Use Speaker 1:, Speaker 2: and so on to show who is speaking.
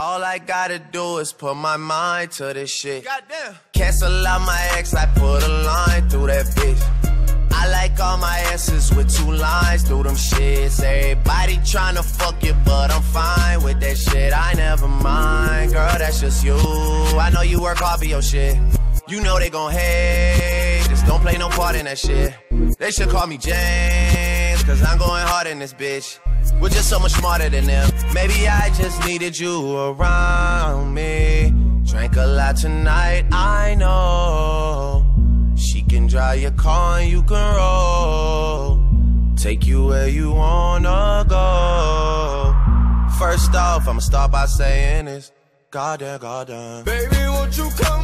Speaker 1: All I gotta do is put my mind to this shit. Goddamn. Cancel out my ex, I put a line through that bitch. I like all my asses with two lines through them shits. Everybody tryna fuck you, but I'm fine with that shit. I never mind, girl, that's just you. I know you work hard for your shit. You know they gon' hate, just don't play no part in that shit. They should call me James, cause I'm going hard in this bitch. We're just so much smarter than them. Maybe I just needed you around me. Drank a lot tonight, I know. She can drive your car and you can roll. Take you where you wanna go. First off, I'ma start by saying this. Goddamn, goddamn.
Speaker 2: Baby, won't you come